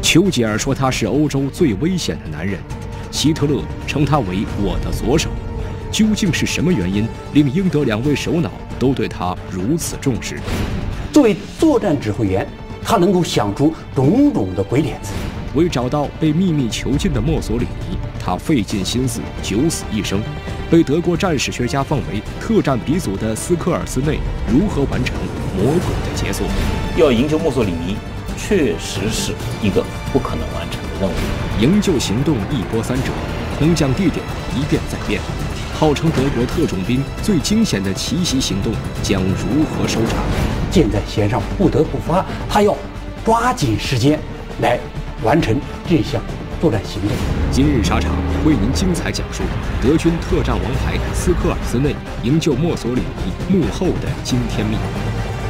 丘吉尔说他是欧洲最危险的男人，希特勒称他为我的左手。究竟是什么原因令英德两位首脑都对他如此重视？作为作战指挥员，他能够想出种种的鬼点子。为找到被秘密囚禁的墨索里尼，他费尽心思，九死一生。被德国战史学家奉为特战鼻祖的斯科尔斯内，如何完成魔鬼的杰作？要营救墨索里尼，确实是一个不可能完成的任务。营救行动一波三折，空降地点一变再变，号称德国特种兵最惊险的奇袭行动将如何收场？箭在弦上，不得不发，他要抓紧时间来。完成这项作战行动。今日沙场为您精彩讲述德军特战王牌斯科尔斯内营救墨索里尼幕后的惊天秘。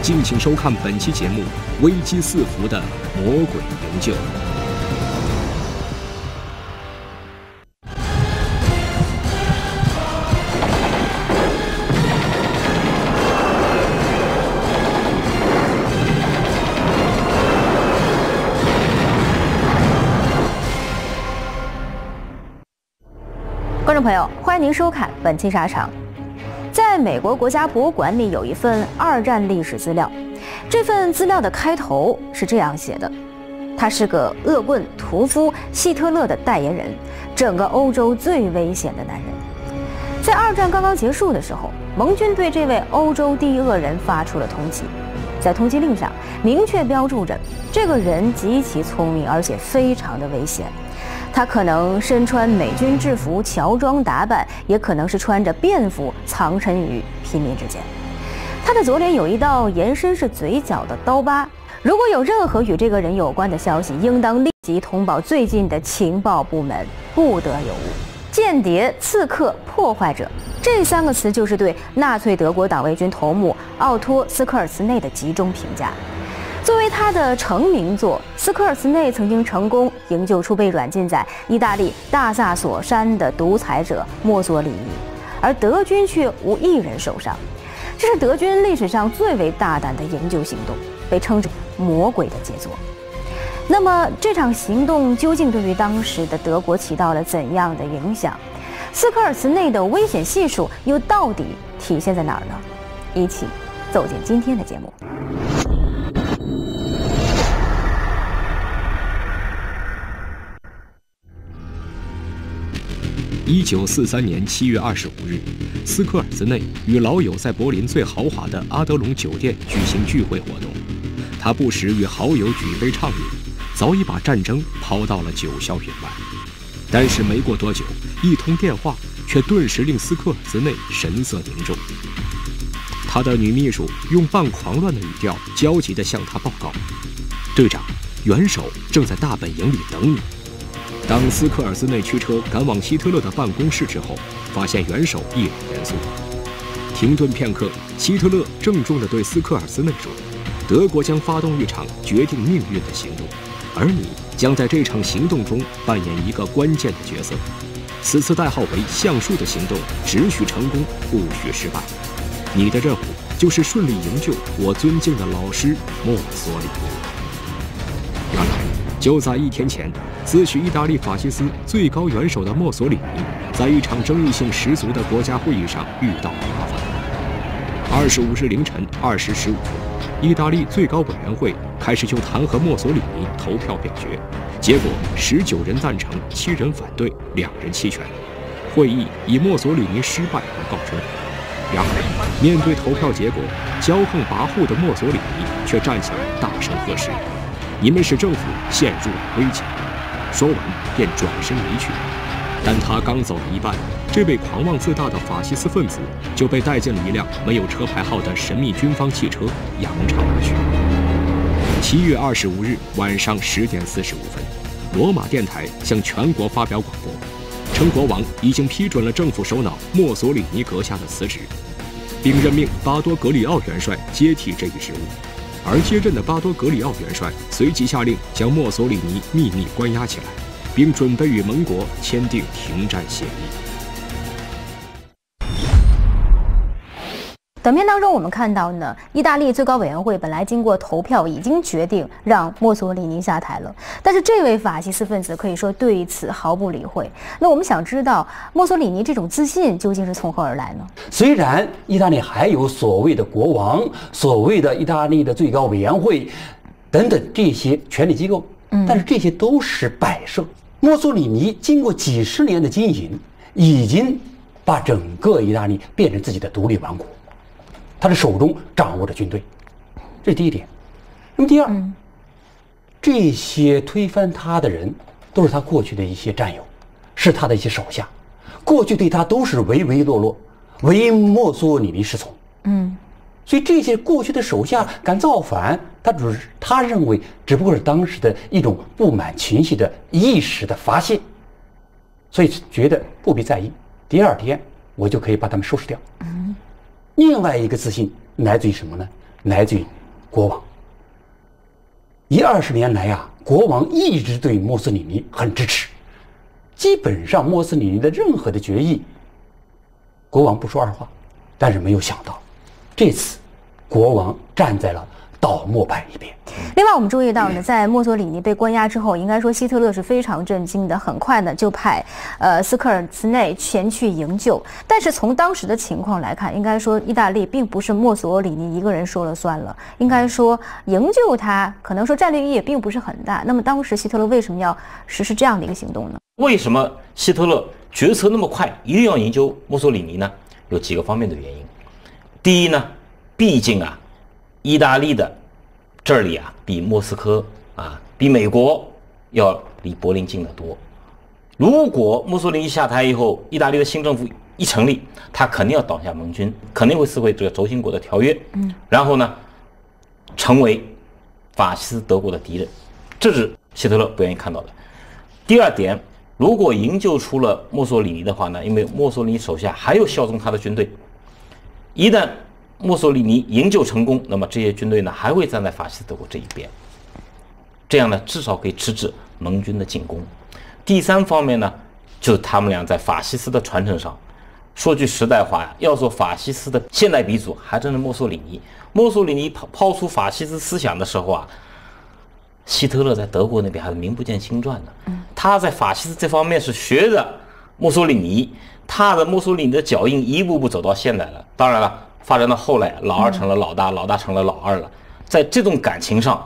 敬请收看本期节目《危机四伏的魔鬼营救》。观众朋友，欢迎您收看本期沙场。美国国家博物馆里有一份二战历史资料，这份资料的开头是这样写的：他是个恶棍屠夫希特勒的代言人，整个欧洲最危险的男人。在二战刚刚结束的时候，盟军对这位欧洲第一恶人发出了通缉，在通缉令上明确标注着，这个人极其聪明，而且非常的危险。他可能身穿美军制服，乔装打扮，也可能是穿着便服，藏身于平民之间。他的左脸有一道延伸是嘴角的刀疤。如果有任何与这个人有关的消息，应当立即通报最近的情报部门，不得有误。间谍、刺客、破坏者，这三个词就是对纳粹德国党卫军头目奥托·斯科尔茨内的集中评价。作为他的成名作，斯科尔斯内曾经成功营救出被软禁在意大利大萨索山的独裁者墨索里尼，而德军却无一人受伤。这是德军历史上最为大胆的营救行动，被称之“魔鬼的杰作”。那么，这场行动究竟对于当时的德国起到了怎样的影响？斯科尔茨内的危险系数又到底体现在哪儿呢？一起走进今天的节目。一九四三年七月二十五日，斯科尔兹内与老友在柏林最豪华的阿德隆酒店举行聚会活动。他不时与好友举杯畅饮，早已把战争抛到了九霄云外。但是没过多久，一通电话却顿时令斯科尔兹内神色凝重。他的女秘书用半狂乱的语调焦急地向他报告：“队长，元首正在大本营里等你。”当斯科尔斯内驱车赶往希特勒的办公室之后，发现元首一脸严肃。停顿片刻，希特勒郑重地对斯科尔斯内说：“德国将发动一场决定命运的行动，而你将在这场行动中扮演一个关键的角色。此次代号为‘橡树’的行动只许成功，不许失败。你的任务就是顺利营救我尊敬的老师墨索里尼。”就在一天前。自诩意大利法西斯最高元首的墨索里尼，在一场争议性十足的国家会议上遇到了麻烦。二十五日凌晨二时十五分，意大利最高委员会开始就弹劾墨索里尼投票表决，结果十九人赞成，七人反对，两人弃权。会议以墨索里尼失败而告终。然而，面对投票结果，骄横跋扈的墨索里尼却站起来大声呵斥：“你们使政府陷入了危机！”说完，便转身离去。但他刚走了一半，这位狂妄自大的法西斯分子就被带进了一辆没有车牌号的神秘军方汽车，扬长而去。七月二十五日晚上十点四十五分，罗马电台向全国发表广播，称国王已经批准了政府首脑墨索里尼阁下的辞职，并任命巴多格里奥元帅接替这一职务。而接任的巴多格里奥元帅随即下令将墨索里尼秘密关押起来，并准备与盟国签订停战协议。短片当中，我们看到呢，意大利最高委员会本来经过投票已经决定让墨索里尼下台了，但是这位法西斯分子可以说对此毫不理会。那我们想知道，墨索里尼这种自信究竟是从何而来呢？虽然意大利还有所谓的国王、所谓的意大利的最高委员会等等这些权力机构，嗯，但是这些都是摆设。墨索里尼经过几十年的经营，已经把整个意大利变成自己的独立王国。他的手中掌握着军队，这是第一点。那么第二，这些推翻他的人都是他过去的一些战友，是他的一些手下，过去对他都是唯唯诺诺，唯墨索里尼是从。嗯，所以这些过去的手下敢造反，他只是他认为只不过是当时的一种不满情绪的一时的发泄，所以觉得不必在意。第二天我就可以把他们收拾掉。嗯。另外一个自信来自于什么呢？来自于国王。一二十年来啊，国王一直对穆斯林尼很支持，基本上穆斯林尼的任何的决议，国王不说二话。但是没有想到，这次国王站在了。倒模派一边。另外，我们注意到呢，在墨索里尼被关押之后，应该说希特勒是非常震惊的，很快呢就派呃斯科尔茨内前去营救。但是从当时的情况来看，应该说意大利并不是墨索里尼一个人说了算了，应该说营救他可能说战略意义也并不是很大。那么当时希特勒为什么要实施这样的一个行动呢？为什么希特勒决策那么快，一定要营救墨索里尼呢？有几个方面的原因。第一呢，毕竟啊。意大利的这里啊，比莫斯科啊，比美国要离柏林近得多。如果墨索里尼下台以后，意大利的新政府一成立，他肯定要倒下盟军，肯定会撕毁这个轴心国的条约，嗯，然后呢，成为法西斯德国的敌人，这是希特勒不愿意看到的。第二点，如果营救出了墨索里尼的话呢，因为墨索里尼手下还有效忠他的军队，一旦墨索里尼营救成功，那么这些军队呢还会站在法西斯德国这一边，这样呢至少可以迟滞盟军的进攻。第三方面呢，就是他们俩在法西斯的传承上，说句实在话呀，要说法西斯的现代鼻祖，还真是墨索里尼。墨索里尼抛抛出法西斯思想的时候啊，希特勒在德国那边还是名不见经传的。他在法西斯这方面是学着墨索里尼，踏着墨索里尼的脚印，一步步走到现在了。当然了。发展到后来，老二成了老大，老大成了老二了。在这种感情上，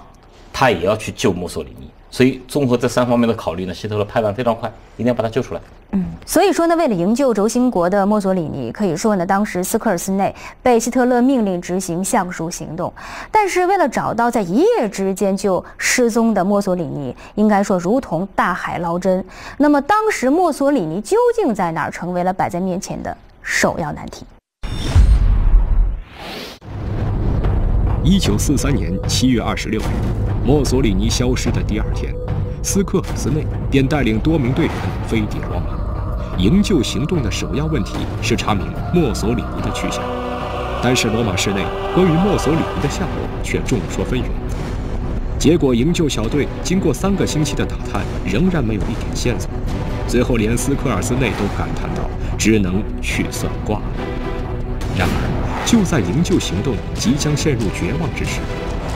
他也要去救墨索里尼。所以，综合这三方面的考虑呢，希特勒判断非常快，一定要把他救出来。嗯，所以说呢，为了营救轴心国的墨索里尼，可以说呢，当时斯科尔斯内被希特勒命令执行橡树行动。但是，为了找到在一夜之间就失踪的墨索里尼，应该说如同大海捞针。那么，当时墨索里尼究竟在哪儿，成为了摆在面前的首要难题。一九四三年七月二十六日，墨索里尼消失的第二天，斯科尔斯内便带领多名队员飞抵罗马。营救行动的首要问题是查明墨索里尼的去向，但是罗马市内关于墨索里尼的下落却众说纷纭。结果，营救小队经过三个星期的打探，仍然没有一点线索。最后，连斯科尔斯内都感叹道：“只能去算卦了。”然而。就在营救行动即将陷入绝望之时，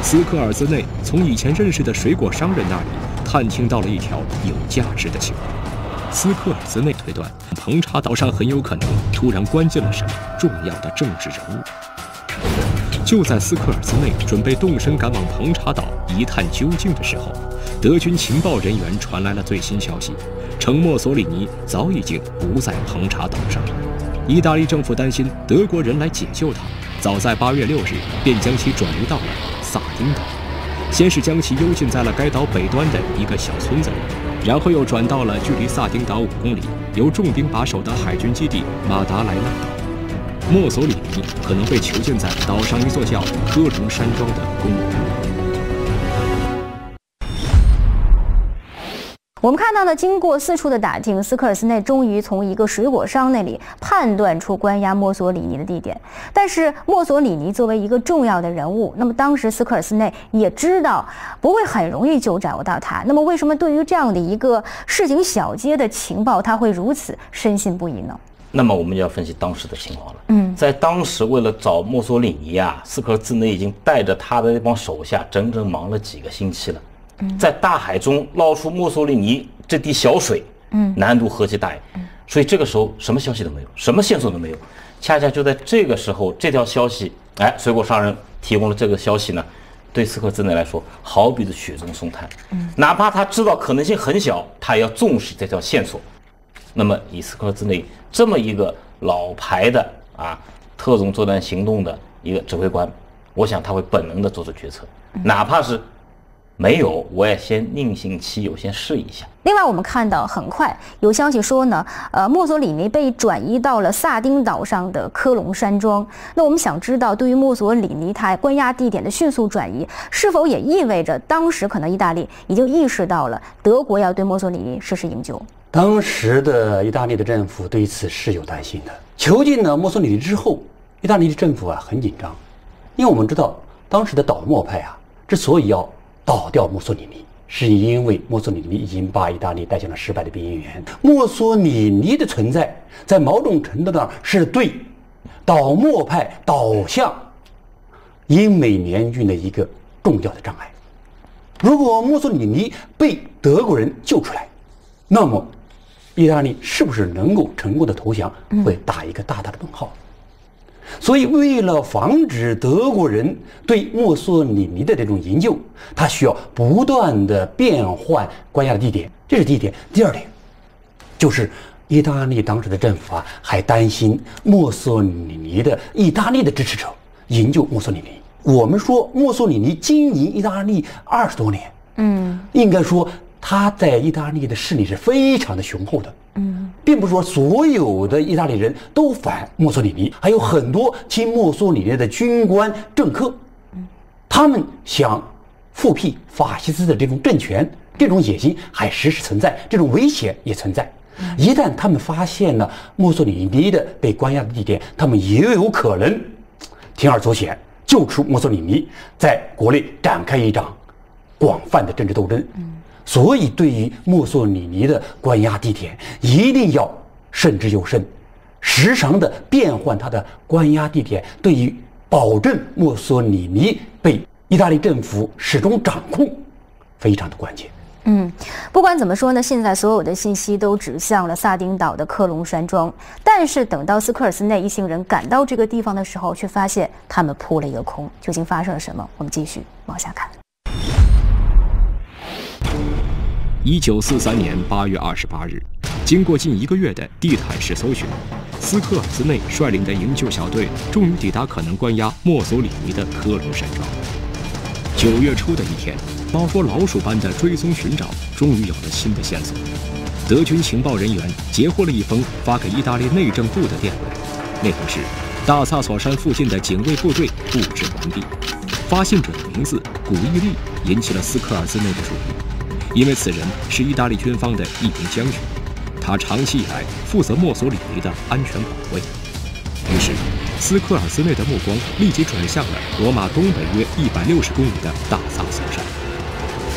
斯科尔兹内从以前认识的水果商人那里探听到了一条有价值的情报。斯科尔兹内推断，彭查岛上很有可能突然关进了什么重要的政治人物。就在斯科尔兹内准备动身赶往彭查岛一探究竟的时候，德军情报人员传来了最新消息：称墨索里尼早已经不在彭查岛上。意大利政府担心德国人来解救他，早在八月六日便将其转移到了萨丁岛，先是将其幽禁在了该岛北端的一个小村子里，然后又转到了距离萨丁岛五公里、由重兵把守的海军基地马达莱纳岛。墨索里尼可能被囚禁在岛上一座叫科隆山庄的公寓。我们看到呢，经过四处的打听，斯科尔斯内终于从一个水果商那里判断出关押墨索里尼的地点。但是墨索里尼作为一个重要的人物，那么当时斯科尔斯内也知道不会很容易就掌握到他。那么为什么对于这样的一个市井小街的情报，他会如此深信不疑呢？那么我们就要分析当时的情况了。嗯，在当时为了找墨索里尼啊，斯科尔斯内已经带着他的那帮手下整整忙了几个星期了。嗯，在大海中捞出墨索里尼这滴小水，嗯，难度何其大呀！所以这个时候什么消息都没有，什么线索都没有。恰恰就在这个时候，这条消息，哎，水果商人提供了这个消息呢，对斯科兹内来说，好比是雪中送炭。嗯，哪怕他知道可能性很小，他也要重视这条线索。那么，以斯科兹内这么一个老牌的啊特种作战行动的一个指挥官，我想他会本能的做出决策，哪怕是。没有，我也先宁信其有，先试一下。另外，我们看到很快有消息说呢，呃，墨索里尼被转移到了萨丁岛上的科隆山庄。那我们想知道，对于墨索里尼他关押地点的迅速转移，是否也意味着当时可能意大利已经意识到了德国要对墨索里尼实施营救？当时的意大利的政府对此是有担心的。囚禁了墨索里尼之后，意大利的政府啊很紧张，因为我们知道当时的倒墨派啊之所以要。倒掉墨索里尼，是因为墨索里尼已经把意大利带向了失败的边缘。墨索里尼的存在，在某种程度上是对倒墨派倒向英美联军的一个重要的障碍。如果墨索里尼被德国人救出来，那么意大利是不是能够成功的投降，会打一个大大的问号。所以，为了防止德国人对墨索里尼的这种营救，他需要不断的变换关押的地点，这是第一点。第二点，就是意大利当时的政府啊，还担心墨索里尼的意大利的支持者营救墨索里尼。我们说，墨索里尼经营意大利二十多年，嗯，应该说他在意大利的势力是非常的雄厚的。嗯，并不是说所有的意大利人都反墨索里尼，还有很多亲墨索里尼的军官政客，他们想复辟法西斯的这种政权，这种野心还时时存在，这种危险也存在。一旦他们发现了墨索里尼的被关押的地点，他们也有可能铤而走险救出墨索里尼，在国内展开一场广泛的政治斗争。所以，对于墨索里尼的关押地点，一定要慎之又慎，时常的变换他的关押地点，对于保证墨索里尼被意大利政府始终掌控，非常的关键。嗯，不管怎么说呢，现在所有的信息都指向了萨丁岛的克隆山庄，但是等到斯科尔斯内一行人赶到这个地方的时候，却发现他们扑了一个空。究竟发生了什么？我们继续往下看。一九四三年八月二十八日，经过近一个月的地毯式搜寻，斯科尔兹内率领的营救小队终于抵达可能关押墨索里尼的科隆山庄。九月初的一天，猫捉老鼠般的追踪寻找，终于有了新的线索。德军情报人员截获了一封发给意大利内政部的电文，内容是：大萨索山附近的警卫部队布置完毕。发信者的名字古伊利引起了斯科尔兹内的注意。因为此人是意大利军方的一名将军，他长期以来负责墨索里尼的安全保卫。于是，斯科尔斯内的目光立即转向了罗马东北约一百六十公里的大萨索山。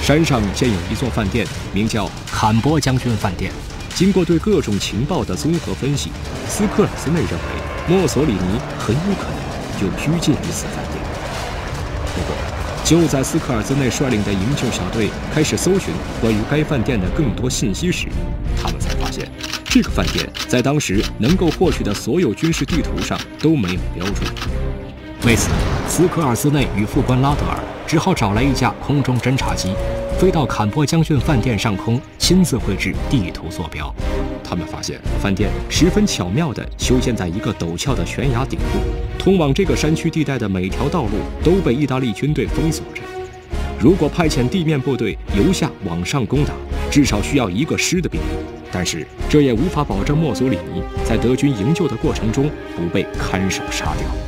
山上建有一座饭店，名叫坎波将军饭店。经过对各种情报的综合分析，斯科尔斯内认为墨索里尼很有可能就居住于此饭店。就在斯科尔兹内率领的营救小队开始搜寻关于该饭店的更多信息时，他们才发现，这个饭店在当时能够获取的所有军事地图上都没有标注。为此，斯科尔兹内与副官拉德尔只好找来一架空中侦察机，飞到坎波将军饭店上空，亲自绘制地图坐标。他们发现，饭店十分巧妙地修建在一个陡峭的悬崖顶部，通往这个山区地带的每条道路都被意大利军队封锁着。如果派遣地面部队由下往上攻打，至少需要一个师的兵力，但是这也无法保证墨索里尼在德军营救的过程中不被看守杀掉。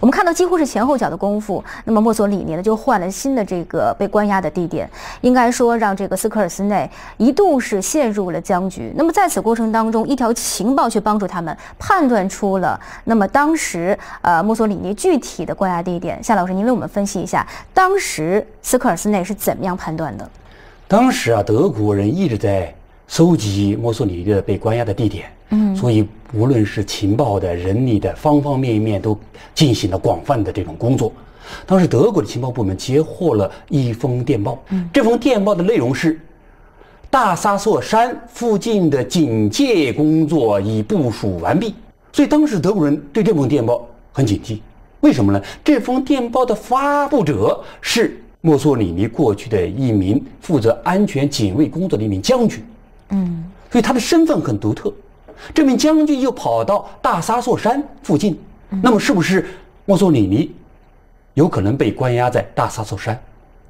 我们看到几乎是前后脚的功夫，那么墨索里尼呢就换了新的这个被关押的地点，应该说让这个斯科尔斯内一度是陷入了僵局。那么在此过程当中，一条情报却帮助他们判断出了那么当时呃墨索里尼具体的关押地点。夏老师，您为我们分析一下，当时斯科尔斯内是怎么样判断的？当时啊，德国人一直在搜集墨索里尼的被关押的地点。嗯，所以无论是情报的、人力的方方面面都进行了广泛的这种工作。当时德国的情报部门截获了一封电报，嗯，这封电报的内容是：大萨索山附近的警戒工作已部署完毕。所以当时德国人对这封电报很警惕。为什么呢？这封电报的发布者是墨索里尼过去的一名负责安全警卫工作的一名将军，嗯，所以他的身份很独特。这名将军又跑到大沙索山附近，那么是不是墨索里尼有可能被关押在大沙索山？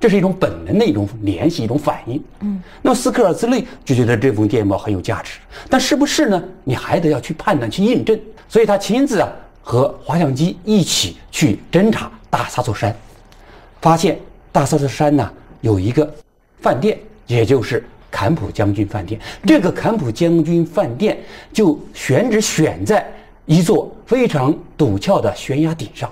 这是一种本能的一种联系，一种反应。嗯，那么斯科尔兹内就觉得这封电报很有价值，但是不是呢？你还得要去判断、去印证。所以他亲自啊。和滑翔机一起去侦查大沙索山，发现大沙索山呢有一个饭店，也就是坎普将军饭店。这个坎普将军饭店就选址选在一座非常陡峭的悬崖顶上，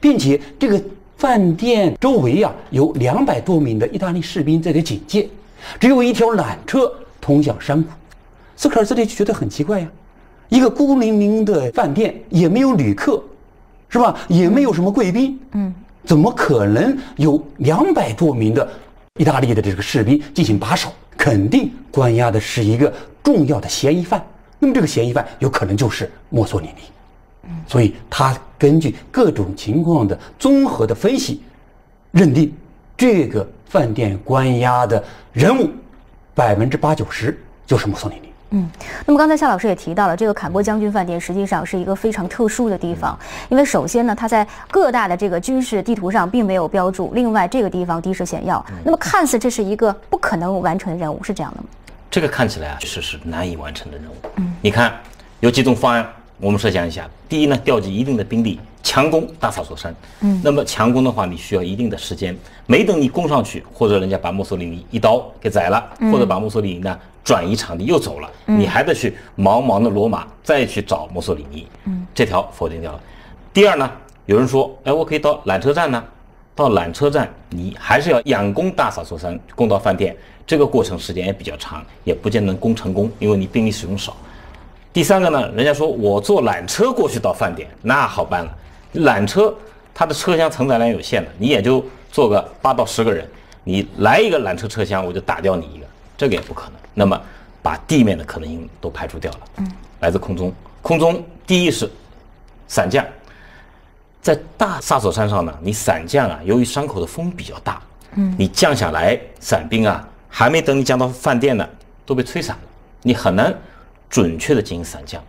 并且这个饭店周围啊有两百多名的意大利士兵在这警戒，只有一条缆车通向山谷。斯科尔斯利就觉得很奇怪呀。一个孤零零的饭店，也没有旅客，是吧？也没有什么贵宾，嗯，怎么可能有两百多名的意大利的这个士兵进行把守？肯定关押的是一个重要的嫌疑犯。那么这个嫌疑犯有可能就是墨索里尼，嗯，所以他根据各种情况的综合的分析，认定这个饭店关押的人物百分之八九十就是墨索里尼。嗯，那么刚才夏老师也提到了，这个坎波将军饭店实际上是一个非常特殊的地方，因为首先呢，它在各大的这个军事地图上并没有标注，另外这个地方地势险要，那么看似这是一个不可能完成的任务，是这样的吗？这个看起来啊，确实是难以完成的任务。嗯，你看有几种方案，我们设想一下，第一呢，调集一定的兵力。强攻大萨索山，嗯，那么强攻的话，你需要一定的时间，没等你攻上去，或者人家把墨索里尼一刀给宰了，或者把墨索里尼呢转移场地又走了，你还得去茫茫的罗马再去找墨索里尼，嗯，这条否定掉了。第二呢，有人说，哎，我可以到缆车站呢，到缆车站，你还是要仰攻大扫除山，攻到饭店，这个过程时间也比较长，也不见能攻成功，因为你兵力使用少。第三个呢，人家说我坐缆车过去到饭店，那好办了。缆车它的车厢承载量有限的，你也就坐个八到十个人，你来一个缆车车厢，我就打掉你一个，这个也不可能。那么把地面的可能性都排除掉了。嗯，来自空中，空中第一是伞降，在大萨索山上呢，你伞降啊，由于山口的风比较大，嗯，你降下来，伞兵啊，还没等你降到饭店呢，都被吹散了，你很难准确的进行伞降。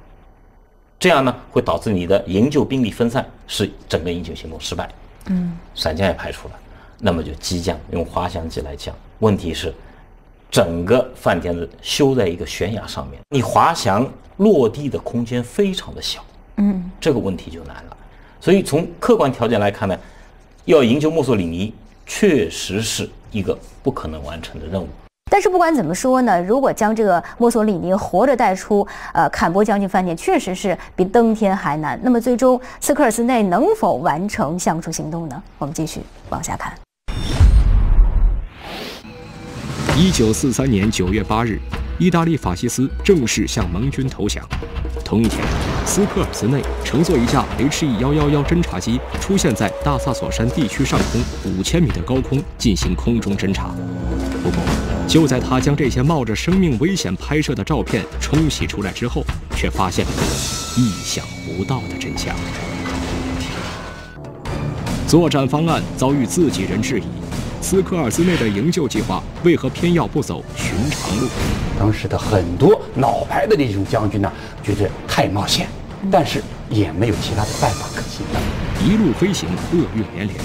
这样呢，会导致你的营救兵力分散，使整个营救行动失败。嗯，伞降也排除了，那么就机降，用滑翔机来降。问题是，整个饭店的修在一个悬崖上面，你滑翔落地的空间非常的小。嗯，这个问题就难了。所以从客观条件来看呢，要营救墨索里尼，确实是一个不可能完成的任务。但是不管怎么说呢，如果将这个墨索里尼活着带出呃坎波将军饭店，确实是比登天还难。那么最终斯科尔斯内能否完成相处行动呢？我们继续往下看。一九四三年九月八日，意大利法西斯正式向盟军投降。同一天，斯科尔斯内乘坐一架 HE 幺幺幺侦察机出现在大萨索山地区上空五千米的高空进行空中侦察。不过，就在他将这些冒着生命危险拍摄的照片冲洗出来之后，却发现了意想不到的真相。作战方案遭遇自己人质疑，斯科尔斯内的营救计划为何偏要不走寻常路？当时的很多老牌的那种将军呢，觉得太冒险，但是也没有其他的办法可行了。一路飞行，厄运连连。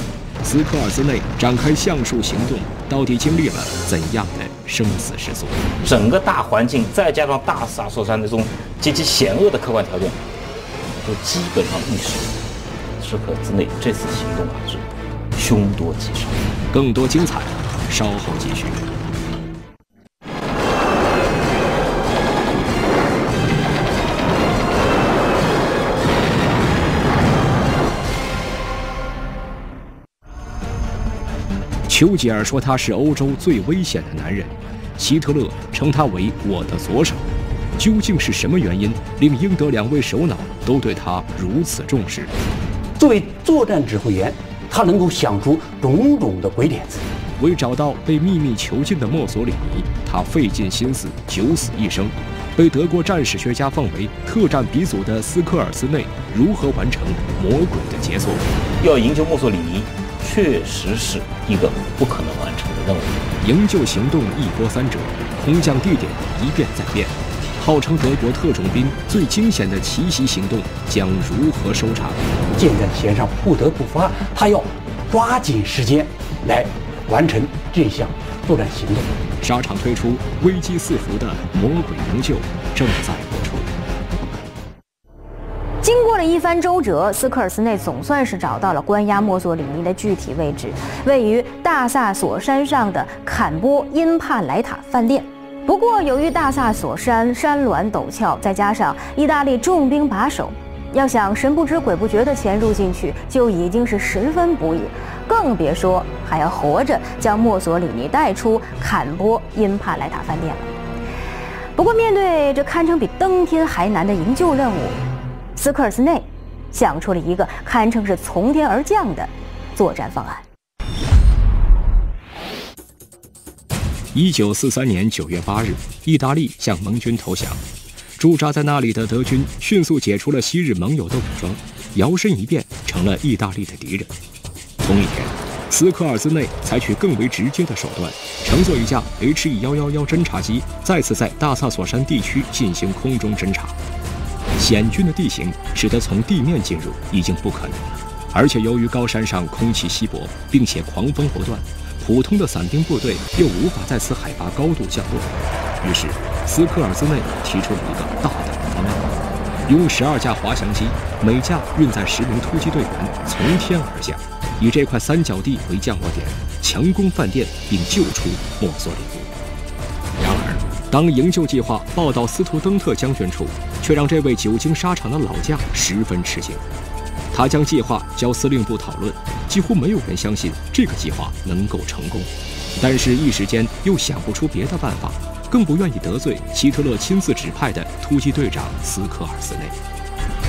斯科尔斯内展开橡树行动，到底经历了怎样的生死时速？整个大环境再加上大萨索山那种极其险恶的客观条件，都基本上预示时刻之内这次行动啊是凶多吉少。更多精彩，稍后继续。丘吉尔说他是欧洲最危险的男人，希特勒称他为我的左手。究竟是什么原因令英德两位首脑都对他如此重视？作为作战指挥员，他能够想出种种的鬼点子。为找到被秘密囚禁的墨索里尼，他费尽心思，九死一生。被德国战史学家奉为特战鼻祖的斯科尔斯内如何完成魔鬼的杰作？要营救墨索里尼，确实是一个不可能完成的任务。营救行动一波三折，空降地点一变再变。号称德国特种兵最惊险的奇袭行动将如何收场？箭在弦上，不得不发。他要抓紧时间来完成这项作战行动。沙场推出危机四伏的魔鬼营救，正在。了一番周折，斯科尔斯内总算是找到了关押墨索里尼的具体位置，位于大萨索山上的坎波因帕莱塔饭店。不过，由于大萨索山山峦陡峭，再加上意大利重兵把守，要想神不知鬼不觉地潜入进去，就已经是十分不易，更别说还要活着将墨索里尼带出坎波因帕莱塔饭店了。不过，面对这堪称比登天还难的营救任务，斯科尔斯内想出了一个堪称是从天而降的作战方案。一九四三年九月八日，意大利向盟军投降，驻扎在那里的德军迅速解除了昔日盟友的武装，摇身一变成了意大利的敌人。同一天，斯科尔兹内采取更为直接的手段，乘坐一架 H E 幺幺幺侦察机，再次在大萨索山地区进行空中侦察。险峻的地形使得从地面进入已经不可能了，而且由于高山上空气稀薄，并且狂风不断。普通的伞兵部队又无法在此海拔高度降落，于是斯科尔兹内提出了一个大胆的方案：用十二架滑翔机，每架运载十名突击队员，从天而降，以这块三角地为降落点，强攻饭店并救出墨索里尼。当营救计划报到斯图登特将军处，却让这位久经沙场的老将十分吃惊。他将计划交司令部讨论，几乎没有人相信这个计划能够成功，但是，一时间又想不出别的办法，更不愿意得罪希特勒亲自指派的突击队长斯科尔斯内。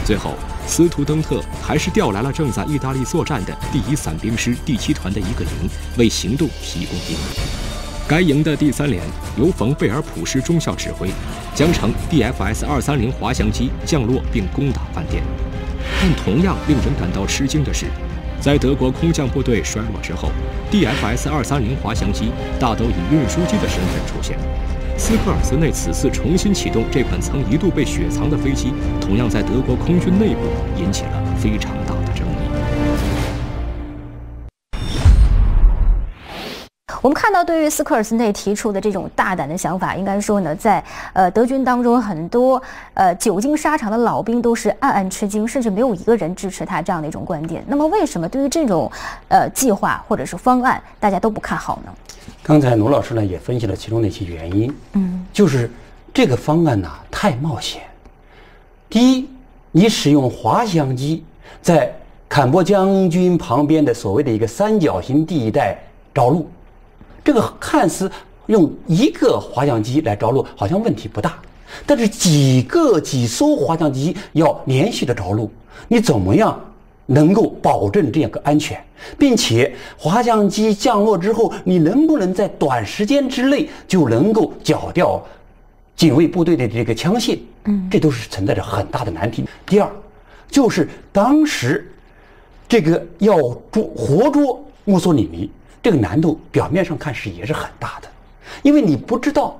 最后，斯图登特还是调来了正在意大利作战的第一伞兵师第七团的一个营，为行动提供兵力。该营的第三连由冯贝尔普什中校指挥，将乘 DFS 二三零滑翔机降落并攻打饭店。但同样令人感到吃惊的是，在德国空降部队衰落之后，DFS 二三零滑翔机大都以运输机的身份出现。斯科尔斯内此次重新启动这款曾一度被雪藏的飞机，同样在德国空军内部引起了非常我们看到，对于斯科尔斯内提出的这种大胆的想法，应该说呢，在呃德军当中，很多呃久经沙场的老兵都是暗暗吃惊，甚至没有一个人支持他这样的一种观点。那么，为什么对于这种呃计划或者是方案，大家都不看好呢？刚才罗老师呢也分析了其中的一些原因，嗯，就是这个方案呢太冒险。第一，你使用滑翔机在坎波将军旁边的所谓的一个三角形地带着陆。这个看似用一个滑翔机来着陆，好像问题不大，但是几个几艘滑翔机要连续的着陆，你怎么样能够保证这样个安全，并且滑翔机降落之后，你能不能在短时间之内就能够缴掉警卫部队的这个枪械？嗯，这都是存在着很大的难题。第二，就是当时这个要捉活捉墨索里尼。这个难度表面上看是也是很大的，因为你不知道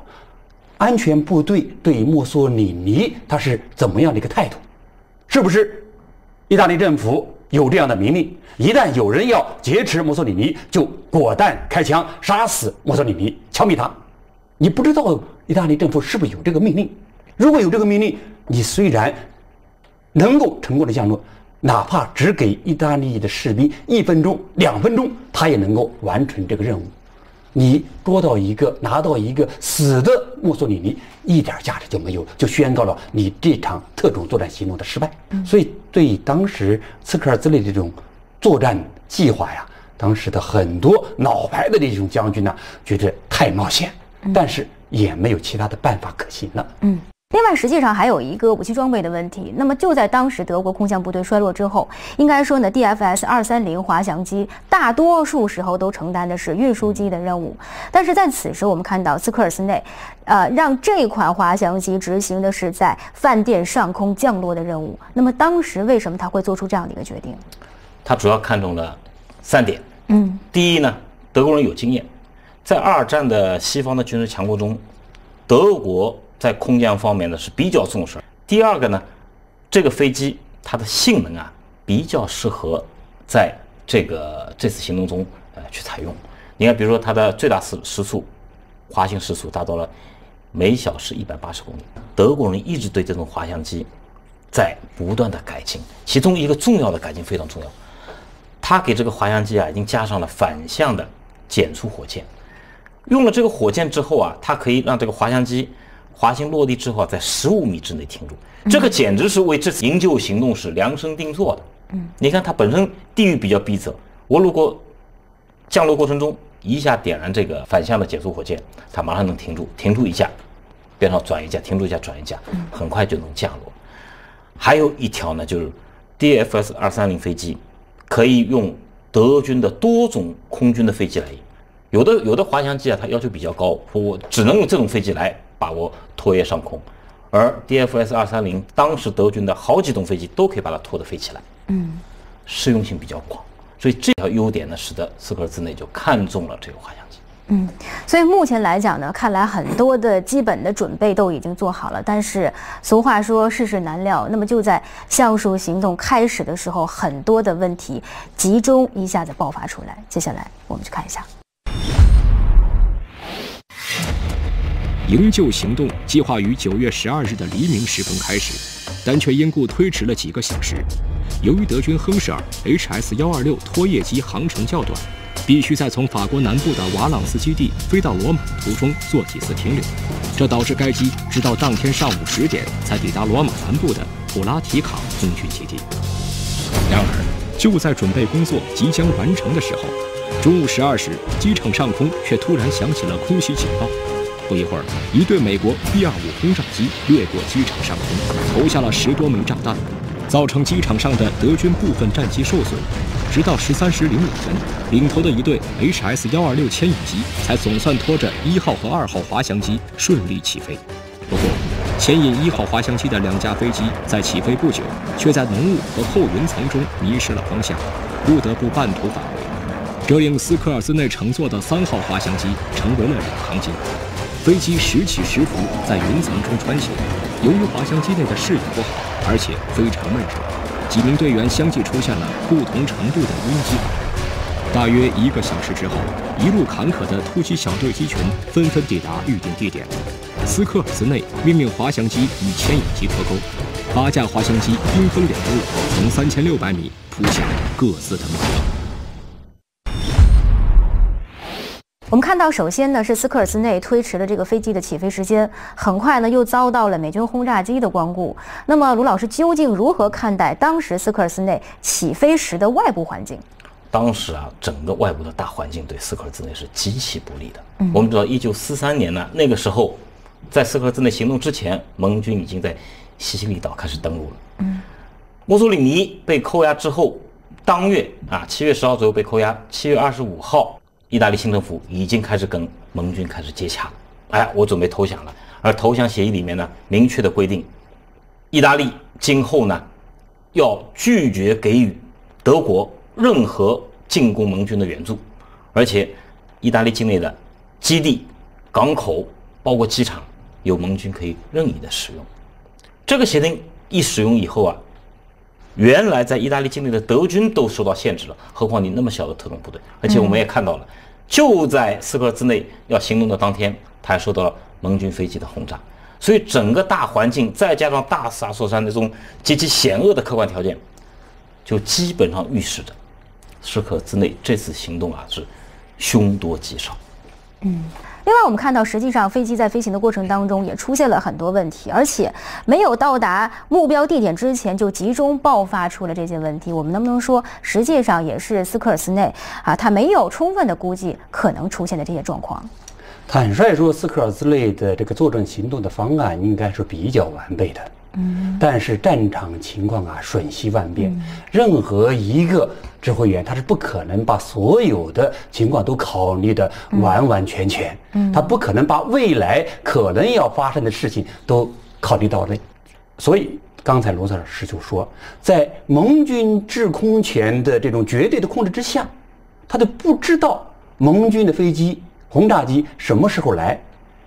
安全部队对墨索里尼他是怎么样的一个态度，是不是？意大利政府有这样的命令，一旦有人要劫持墨索里尼，就果断开枪杀死墨索里尼，枪毙他。你不知道意大利政府是不是有这个命令？如果有这个命令，你虽然能够成功的降落。哪怕只给意大利的士兵一分钟、两分钟，他也能够完成这个任务。你捉到一个、拿到一个死的墨索里尼，一点价值就没有，就宣告了你这场特种作战行动的失败。所以，对当时斯科尔兹的这种作战计划呀，当时的很多老牌的这种将军呢，觉得太冒险，但是也没有其他的办法可行了。嗯。另外，实际上还有一个武器装备的问题。那么就在当时德国空降部队衰落之后，应该说呢，DFS 二三零滑翔机大多数时候都承担的是运输机的任务。但是在此时，我们看到斯科尔斯内，呃，让这款滑翔机执行的是在饭店上空降落的任务。那么当时为什么他会做出这样的一个决定？他主要看中了三点。嗯，第一呢，德国人有经验，在二战的西方的军事强国中，德国。在空降方面呢是比较重视。第二个呢，这个飞机它的性能啊比较适合在这个这次行动中呃去采用。你看，比如说它的最大时时速，滑行时速达到了每小时一百八十公里。德国人一直对这种滑翔机在不断的改进，其中一个重要的改进非常重要，他给这个滑翔机啊已经加上了反向的减速火箭。用了这个火箭之后啊，它可以让这个滑翔机。滑行落地之后，在十五米之内停住，这个简直是为这次营救行动是量身定做的。嗯，你看它本身地域比较逼仄，我如果降落过程中一下点燃这个反向的减速火箭，它马上能停住，停住一下，边上转一下，停住一下转一下，很快就能降落。还有一条呢，就是 DFS 二三零飞机可以用德军的多种空军的飞机来，有的有的滑翔机啊，它要求比较高，我只能用这种飞机来。把握拖曳上空，而 DFS 二三零当时德军的好几种飞机都可以把它拖得飞起来，嗯，适用性比较广，所以这条优点呢，使得斯科尔兹内就看中了这个滑翔机。嗯，所以目前来讲呢，看来很多的基本的准备都已经做好了，但是俗话说世事难料，那么就在橡树行动开始的时候，很多的问题集中一下子爆发出来。接下来我们去看一下。营救行动计划于九月十二日的黎明时分开始，但却因故推迟了几个小时。由于德军亨舍尔 HS 幺二六拖曳机航程较短，必须在从法国南部的瓦朗斯基地飞到罗马途中做几次停留，这导致该机直到当天上午十点才抵达罗马南部的普拉提卡空军基地。然而，就在准备工作即将完成的时候，中午十二时，机场上空却突然响起了空袭警报。不一会儿，一队美国 B-25 轰炸机掠过机场上空，投下了十多枚炸弹，造成机场上的德军部分战机受损。直到十三时零五分，领头的一队 HS-126 牵引机才总算拖着一号和二号滑翔机顺利起飞。不过，牵引一号滑翔机的两架飞机在起飞不久，却在浓雾和厚云层中迷失了方向，不得不半途返回。这令斯科尔兹内乘坐的三号滑翔机成为了领航机。飞机时起时伏，在云层中穿行。由于滑翔机内的视野不好，而且非常闷热，几名队员相继出现了不同程度的晕机。大约一个小时之后，一路坎坷的突击小队机群纷纷抵达预定地点。斯科尔斯内命令滑翔机与牵引机脱钩，八架滑翔机兵分两路，从三千六百米扑向各自的目标。我们看到，首先呢是斯科尔斯内推迟了这个飞机的起飞时间，很快呢又遭到了美军轰炸机的光顾。那么卢老师究竟如何看待当时斯科尔斯内起飞时的外部环境？当时啊，整个外部的大环境对斯科尔斯内是极其不利的。我们知道，一九四三年呢，那个时候，在斯科尔斯内行动之前，盟军已经在西西里岛开始登陆了。嗯，墨索里尼被扣押之后，当月啊，七月十号左右被扣押，七月二十五号。意大利新政府已经开始跟盟军开始接洽，哎，我准备投降了。而投降协议里面呢，明确的规定，意大利今后呢，要拒绝给予德国任何进攻盟军的援助，而且意大利境内的基地、港口，包括机场，有盟军可以任意的使用。这个协定一使用以后啊。原来在意大利境内的德军都受到限制了，何况你那么小的特种部队？而且我们也看到了，就在斯科兹内要行动的当天，他还受到了盟军飞机的轰炸。所以整个大环境再加上大萨索山那种极其险恶的客观条件，就基本上预示着斯科兹内这次行动啊是凶多吉少。嗯。另外，我们看到，实际上飞机在飞行的过程当中也出现了很多问题，而且没有到达目标地点之前就集中爆发出了这些问题。我们能不能说，实际上也是斯科尔斯内啊，他没有充分的估计可能出现的这些状况？坦率说，斯科尔斯内的这个作战行动的方案应该是比较完备的。嗯，但是战场情况啊瞬息万变，任何一个指挥员他是不可能把所有的情况都考虑的完完全全。嗯，他不可能把未来可能要发生的事情都考虑到位。所以刚才罗老师就说，在盟军制空权的这种绝对的控制之下，他都不知道盟军的飞机、轰炸机什么时候来。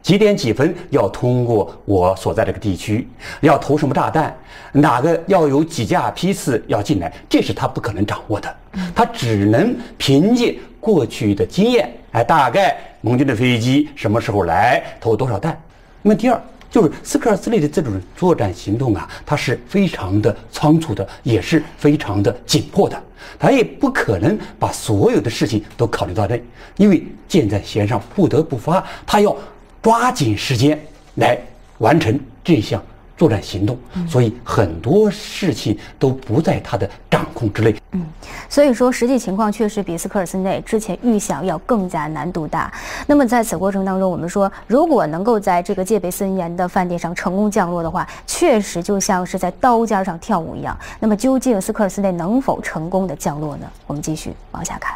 几点几分要通过我所在这个地区，要投什么炸弹，哪个要有几架批次要进来，这是他不可能掌握的，他只能凭借过去的经验，哎，大概盟军的飞机什么时候来，投多少弹。那么第二就是斯科尔斯内的这种作战行动啊，它是非常的仓促的，也是非常的紧迫的，他也不可能把所有的事情都考虑到内，因为箭在弦上不得不发，他要。抓紧时间来完成这项作战行动，所以很多事情都不在他的掌控之内。嗯，所以说实际情况确实比斯科尔斯内之前预想要更加难度大。那么在此过程当中，我们说如果能够在这个戒备森严的饭店上成功降落的话，确实就像是在刀尖上跳舞一样。那么究竟斯科尔斯内能否成功的降落呢？我们继续往下看。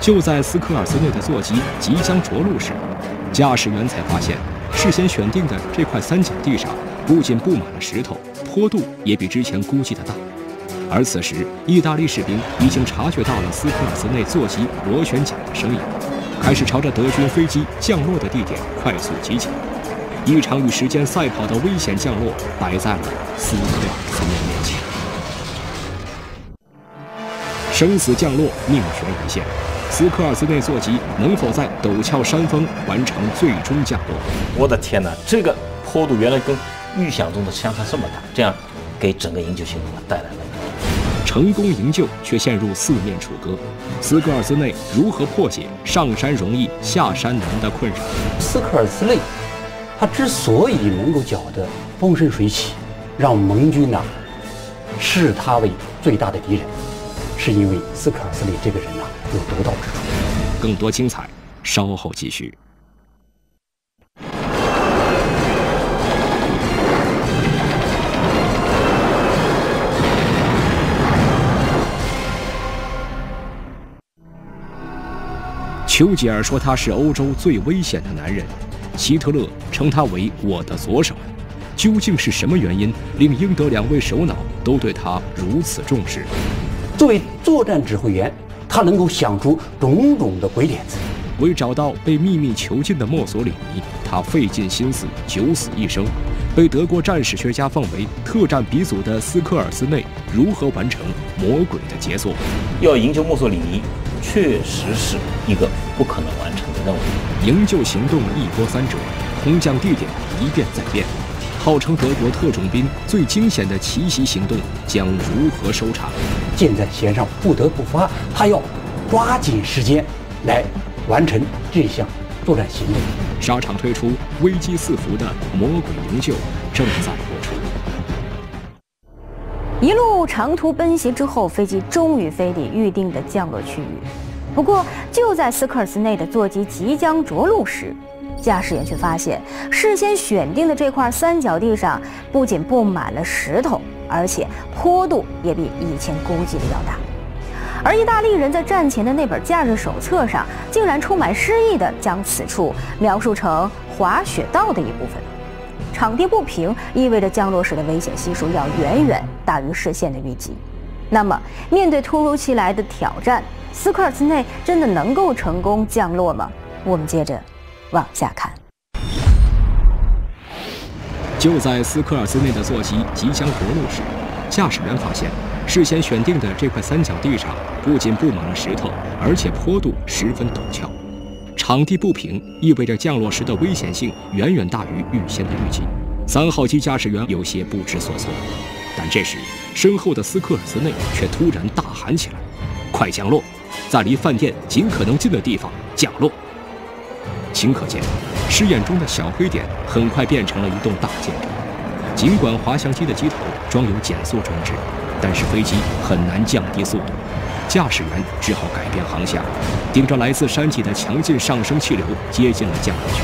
就在斯科尔斯内的座机即将着陆时，驾驶员才发现，事先选定的这块三角地上不仅布满了石头，坡度也比之前估计的大。而此时，意大利士兵已经察觉到了斯科尔斯内座机螺旋桨的声音，开始朝着德军飞机降落的地点快速集结。一场与时间赛跑的危险降落摆在了斯科尔斯内面前。生死降落，命悬一线。斯科尔斯内座机能否在陡峭山峰完成最终降落？我的天哪，这个坡度原来跟预想中的相差这么大，这样给整个营救行动带来了成功营救，却陷入四面楚歌。斯科尔斯内如何破解上山容易下山难的困扰？斯科尔斯内，他之所以能够搅得风生水起，让盟军呐视他为最大的敌人，是因为斯科尔斯里这个人呐。有独到之处。更多精彩，稍后继续。丘吉尔说他是欧洲最危险的男人，希特勒称他为我的左手。究竟是什么原因令英德两位首脑都对他如此重视？作为作战指挥员。他能够想出种种的鬼点子，为找到被秘密囚禁的墨索里尼，他费尽心思，九死一生。被德国战史学家奉为特战鼻祖的斯科尔斯内，如何完成魔鬼的杰作？要营救墨索里尼，确实是一个不可能完成的任务。营救行动一波三折，空降地点一变再变。号称德国特种兵最惊险的奇袭行动将如何收场？箭在弦上，不得不发。他要抓紧时间来完成这项作战行动。沙场推出危机四伏的魔鬼营救正在播出。一路长途奔袭之后，飞机终于飞抵预定的降落区域。不过，就在斯科尔斯内的座机即将着陆时，驾驶员却发现，事先选定的这块三角地上不仅布满了石头，而且坡度也比以前估计的要大。而意大利人在战前的那本驾驶手册上，竟然充满诗意地将此处描述成滑雪道的一部分。场地不平意味着降落时的危险系数要远远大于事先的预计。那么，面对突如其来的挑战，斯科尔斯内真的能够成功降落吗？我们接着。往下看，就在斯科尔斯内的座机即将着陆时，驾驶员发现事先选定的这块三角地上不仅布满了石头，而且坡度十分陡峭。场地不平意味着降落时的危险性远远大于预先的预计。三号机驾驶员有些不知所措，但这时身后的斯科尔斯内却突然大喊起来：“快降落，在离饭店尽可能近的地方降落！”顷刻间，试验中的小黑点很快变成了一栋大建筑。尽管滑翔机的机头装有减速装置，但是飞机很难降低速度。驾驶员只好改变航向，顶着来自山脊的强劲上升气流接近了降落区。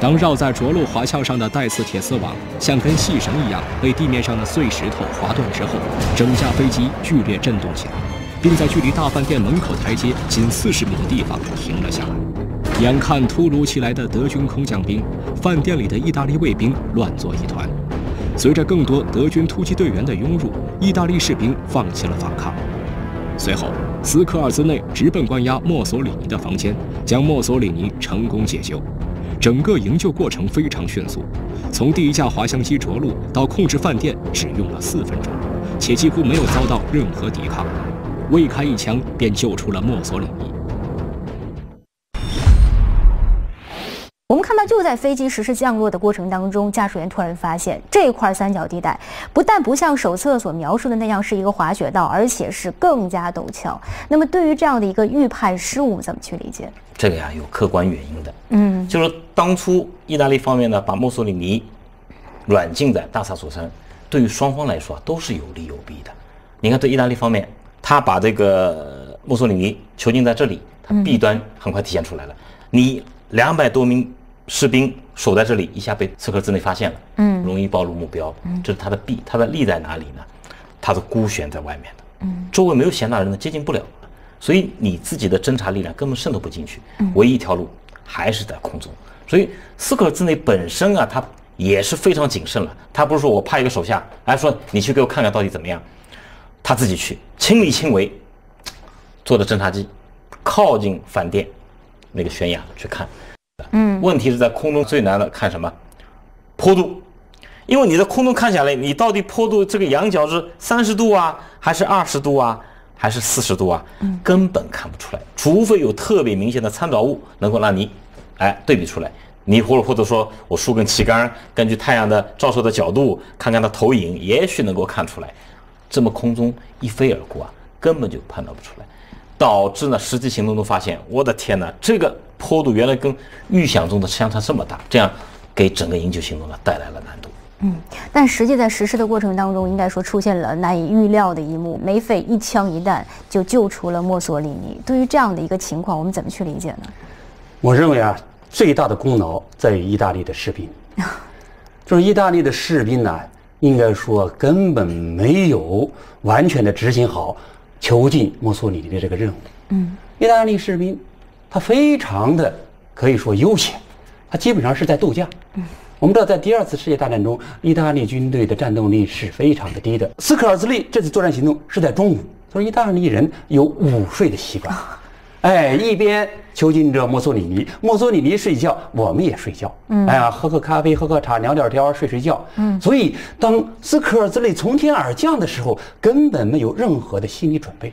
当绕在着陆滑向上的带刺铁丝网像根细绳一样被地面上的碎石头划断之后，整架飞机剧烈震动起来，并在距离大饭店门口台阶仅四十米的地方停了下来。眼看突如其来的德军空降兵，饭店里的意大利卫兵乱作一团。随着更多德军突击队员的涌入，意大利士兵放弃了反抗。随后，斯科尔兹内直奔关押墨索里尼的房间，将墨索里尼成功解救。整个营救过程非常迅速，从第一架滑翔机着陆到控制饭店只用了四分钟，且几乎没有遭到任何抵抗，未开一枪便救出了墨索里尼。我们看到，就在飞机实施降落的过程当中，驾驶员突然发现这块三角地带不但不像手册所描述的那样是一个滑雪道，而且是更加陡峭。那么，对于这样的一个预判失误，怎么去理解？这个呀有客观原因的，嗯，就是当初意大利方面呢把墨索里尼软禁在大萨索山，对于双方来说都是有利有弊的。你看，对意大利方面，他把这个墨索里尼囚禁在这里，他弊端很快体现出来了。你两百多名士兵守在这里，一下被刺客之内发现了，嗯，容易暴露目标，嗯这是他的弊。他的利在哪里呢？他的孤悬在外面的，嗯，周围没有闲杂人呢，接近不了。所以你自己的侦察力量根本渗透不进去，唯一一条路还是在空中。所以斯科尔兹内本身啊，他也是非常谨慎了。他不是说我派一个手下哎说你去给我看看到底怎么样，他自己去亲力亲为，坐着侦察机靠近饭店那个悬崖去看。嗯，问题是在空中最难的看什么？坡度，因为你在空中看下来，你到底坡度这个仰角是三十度啊，还是二十度啊？还是四十度啊，根本看不出来，除非有特别明显的参照物能够让你，哎，对比出来。你或者或者说我竖根旗杆，根据太阳的照射的角度，看看它投影，也许能够看出来。这么空中一飞而过啊，根本就判断不出来，导致呢实际行动中发现，我的天哪，这个坡度原来跟预想中的相差这么大，这样给整个营救行动呢带来了难度。嗯，但实际在实施的过程当中，应该说出现了难以预料的一幕，没费一枪一弹就救出了墨索里尼。对于这样的一个情况，我们怎么去理解呢？我认为啊，最大的功劳在于意大利的士兵，就是意大利的士兵呢，应该说根本没有完全的执行好囚禁墨索里尼的这个任务。嗯，意大利士兵他非常的可以说悠闲，他基本上是在度假。嗯。我们知道，在第二次世界大战中，意大利军队的战斗力是非常的低的。斯科尔兹利这次作战行动是在中午，所以意大利人有午睡的习惯。哎，一边囚禁着墨索里尼，墨索里尼睡觉，我们也睡觉。嗯，哎呀，喝喝咖啡，喝喝茶，聊聊天，睡睡觉。嗯，所以当斯科尔兹利从天而降的时候，根本没有任何的心理准备。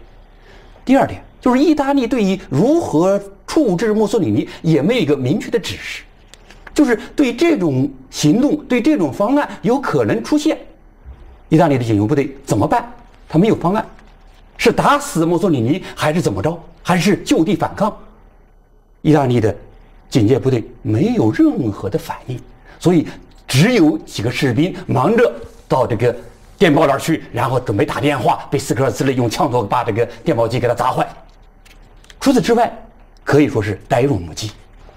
第二点就是意大利对于如何处置墨索里尼也没有一个明确的指示。就是对这种行动，对这种方案有可能出现，意大利的警用部队怎么办？他没有方案，是打死墨索里尼还是怎么着？还是就地反抗？意大利的警戒部队没有任何的反应，所以只有几个士兵忙着到这个电报那儿去，然后准备打电话，被斯科尔斯勒用枪托把这个电报机给他砸坏。除此之外，可以说是呆若木鸡。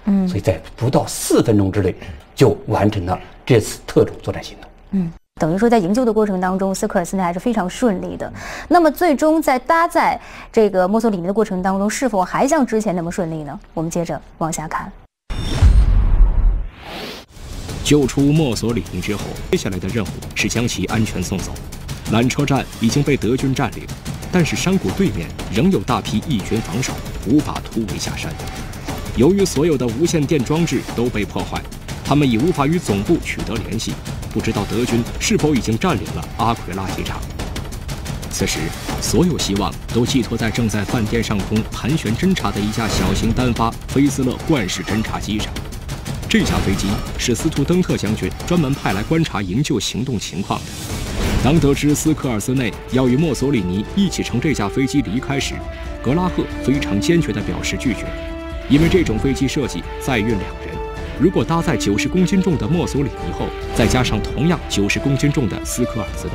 嗯，所以在不到四分钟之内就完成了这次特种作战行动。嗯，等于说在营救的过程当中，斯科尔斯内还是非常顺利的。那么最终在搭载这个墨索里尼的过程当中，是否还像之前那么顺利呢？我们接着往下看。救出墨索里尼之后，接下来的任务是将其安全送走。缆车站已经被德军占领，但是山谷对面仍有大批义军防守，无法突围下山。由于所有的无线电装置都被破坏，他们已无法与总部取得联系，不知道德军是否已经占领了阿奎拉机场。此时，所有希望都寄托在正在饭店上空盘旋侦察的一架小型单发菲斯勒惯式侦察机上。这架飞机是斯图登特将军专门派来观察营救行动情况的。当得知斯科尔斯内要与墨索里尼一起乘这架飞机离开时，格拉赫非常坚决地表示拒绝。因为这种飞机设计载运两人，如果搭载九十公斤重的墨索里尼后，再加上同样九十公斤重的斯科尔兹内，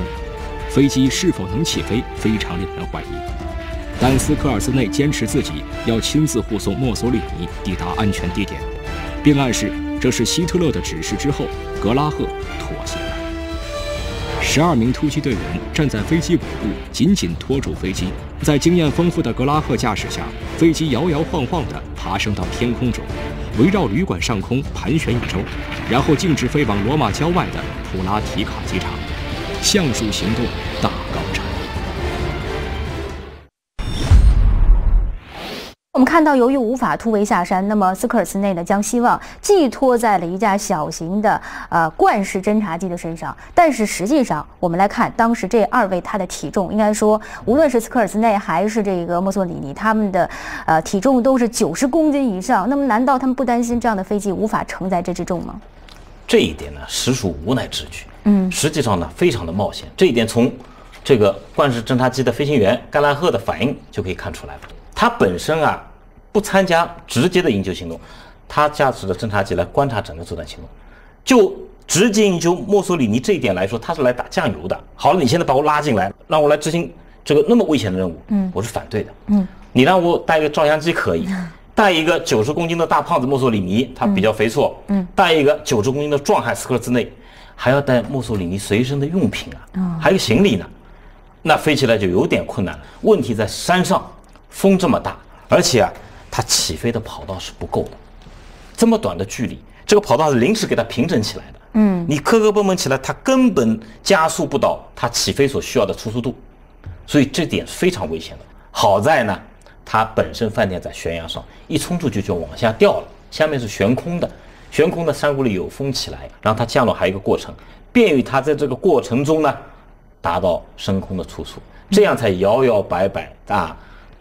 飞机是否能起飞非常令人怀疑。但斯科尔斯内坚持自己要亲自护送墨索里尼抵达安全地点，并暗示这是希特勒的指示。之后，格拉赫妥协了。十二名突击队员站在飞机尾部，紧紧拖住飞机。在经验丰富的格拉赫驾驶下，飞机摇摇晃晃地爬升到天空中，围绕旅馆上空盘旋一周，然后径直飞往罗马郊外的普拉提卡机场。橡树行动我们看到，由于无法突围下山，那么斯科尔茨内呢将希望寄托在了一架小型的呃惯式侦察机的身上。但是实际上，我们来看当时这二位他的体重，应该说无论是斯科尔茨内还是这个墨索里尼，他们的呃体重都是九十公斤以上。那么难道他们不担心这样的飞机无法承载这之重吗？这一点呢，实属无奈之举。嗯，实际上呢，非常的冒险。这一点从这个惯式侦察机的飞行员盖拉赫的反应就可以看出来了。他本身啊，不参加直接的营救行动，他驾驶着侦察机来观察整个作战行动。就直接营救墨索里尼这一点来说，他是来打酱油的。好了，你现在把我拉进来，让我来执行这个那么危险的任务，嗯，我是反对的。嗯，你让我带个照相机可以，带一个九十公斤的大胖子墨索里尼，他比较肥硕，嗯，带一个九十公斤的壮汉斯科兹内，还要带墨索里尼随身的用品啊，还有行李呢，那飞起来就有点困难了。问题在山上。风这么大，而且啊，它起飞的跑道是不够的，这么短的距离，这个跑道是临时给它平整起来的。嗯，你磕磕碰碰起来，它根本加速不到它起飞所需要的初速度，所以这点是非常危险的。好在呢，它本身饭店在悬崖上，一冲出去就往下掉了，下面是悬空的，悬空的山谷里有风起来，然后它降落还有一个过程，便于它在这个过程中呢，达到升空的初速，这样才摇摇摆摆啊。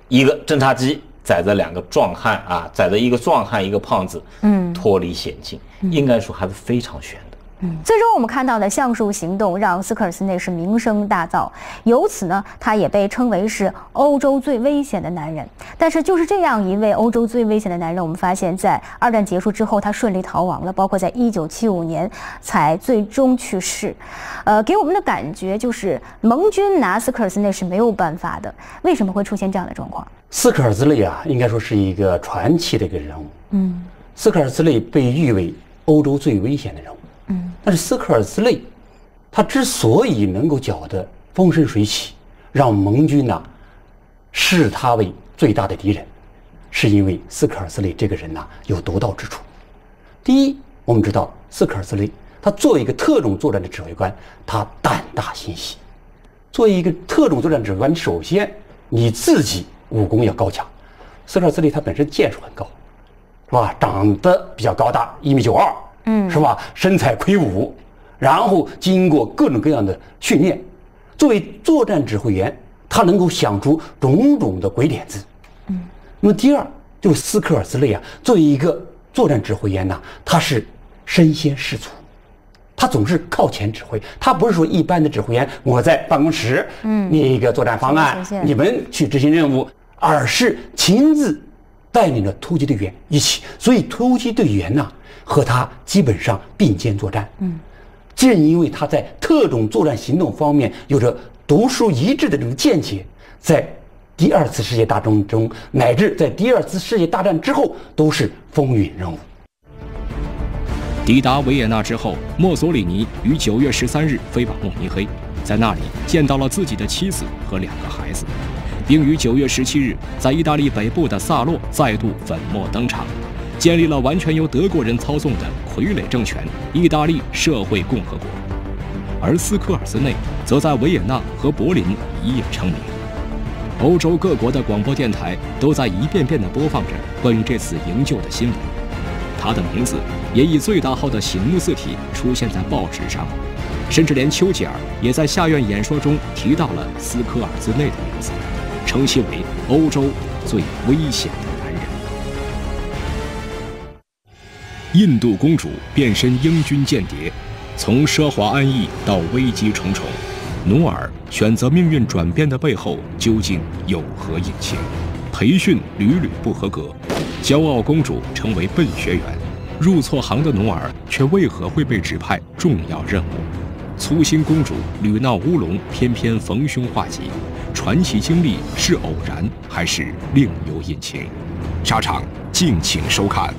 一个侦察机载着两个壮汉啊，载着一个壮汉，一个胖子，嗯，脱离险境，应该说还是非常悬的。嗯，最终我们看到的橡树行动让斯科尔斯内是名声大噪，由此呢，他也被称为是欧洲最危险的男人。但是就是这样一位欧洲最危险的男人，我们发现，在二战结束之后，他顺利逃亡了，包括在一九七五年才最终去世。呃，给我们的感觉就是盟军拿斯科尔斯内是没有办法的。为什么会出现这样的状况？斯科尔斯内啊，应该说是一个传奇的一个人物。嗯，斯科尔斯内被誉为欧洲最危险的人物。嗯，但是斯科尔斯内，他之所以能够搅得风生水起，让盟军呢视他为最大的敌人，是因为斯科尔斯内这个人呢有独到之处。第一，我们知道斯科尔斯内他作为一个特种作战的指挥官，他胆大心细。作为一个特种作战指挥官，首先你自己武功要高强。斯科尔斯内他本身剑术很高，是吧？长得比较高大，一米九二。嗯，是吧？身材魁梧，然后经过各种各样的训练，作为作战指挥员，他能够想出种种的鬼点子。嗯，那么第二就是斯科尔斯内啊，作为一个作战指挥员呢，他是身先士卒，他总是靠前指挥，他不是说一般的指挥员，我在办公室，嗯，列一个作战方案，你们去执行任务，而是亲自带领着突击队员一起，所以突击队员呢。和他基本上并肩作战。嗯，正因为他在特种作战行动方面有着独树一帜的这种见解，在第二次世界大战中，乃至在第二次世界大战之后，都是风云人物。抵达维也纳之后，墨索里尼于九月十三日飞往慕尼黑，在那里见到了自己的妻子和两个孩子，并于九月十七日在意大利北部的萨洛再度粉墨登场。建立了完全由德国人操纵的傀儡政权——意大利社会共和国，而斯科尔斯内则在维也纳和柏林一夜成名。欧洲各国的广播电台都在一遍遍地播放着关于这次营救的新闻，他的名字也以最大号的醒目字体出现在报纸上，甚至连丘吉尔也在下院演说中提到了斯科尔斯内的名字，称其为欧洲最危险。印度公主变身英军间谍，从奢华安逸到危机重重，努尔选择命运转变的背后究竟有何隐情？培训屡屡不合格，骄傲公主成为笨学员，入错行的努尔却为何会被指派重要任务？粗心公主屡闹乌龙，偏偏逢凶化吉，传奇经历是偶然还是另有隐情？沙场敬请收看。